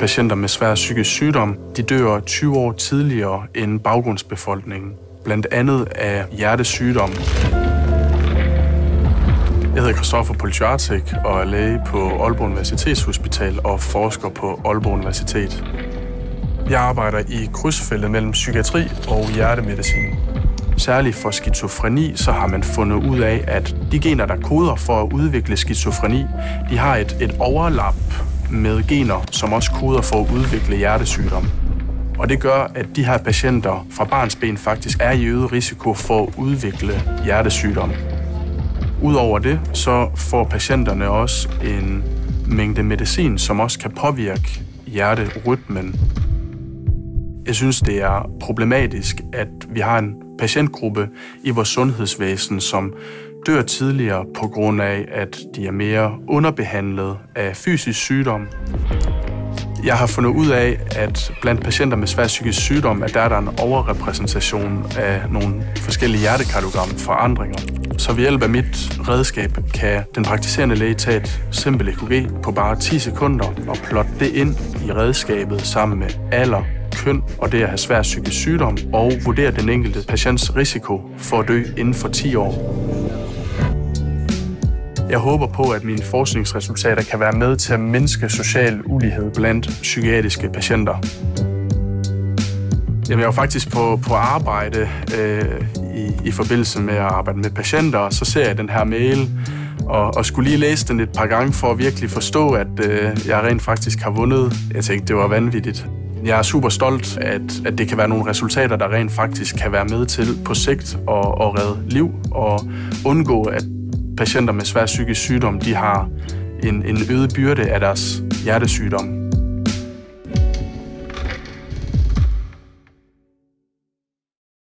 patienter med svær psykisk sygdom, de dør 20 år tidligere end baggrundsbefolkningen, blandt andet af hjertesygdom. Jeg hedder Christoffer Polchartek og er læge på Aalborg Universitetshospital og forsker på Aalborg Universitet. Jeg arbejder i krydsfeltet mellem psykiatri og hjertemedicin. Særligt for skizofreni, så har man fundet ud af, at de gener, der koder for at udvikle skizofreni, de har et, et overlap med gener, som også koder for at udvikle hjertesygdom. Og det gør, at de her patienter fra barnsben faktisk er i øget risiko for at udvikle hjertesygdom. Udover det, så får patienterne også en mængde medicin, som også kan påvirke hjerterytmen. Jeg synes, det er problematisk, at vi har en patientgruppe i vores sundhedsvæsen, som dør tidligere på grund af, at de er mere underbehandlet af fysisk sygdom. Jeg har fundet ud af, at blandt patienter med svær psykisk sygdom, at der er der en overrepræsentation af nogle forskellige hjertekardiogram-forandringer. Så ved hjælp af mit redskab kan den praktiserende læge tage et simpelt EKG på bare 10 sekunder og plotte det ind i redskabet sammen med alder, køn og det at have svær psykisk sygdom og vurdere den enkelte patients risiko for at dø inden for 10 år. Jeg håber på, at mine forskningsresultater kan være med til at mindske social ulighed blandt psykiatriske patienter. Jamen, jeg var faktisk på, på arbejde øh, i, i forbindelse med at arbejde med patienter, og så ser jeg den her mail, og, og skulle lige læse den et par gange for at virkelig forstå, at øh, jeg rent faktisk har vundet. Jeg tænkte, det var vanvittigt. Jeg er super stolt, at, at det kan være nogle resultater, der rent faktisk kan være med til på sigt at, at redde liv og undgå, at patienter med svær psykisk sygdom de har en, en øget byrde af deres hjertesygdom.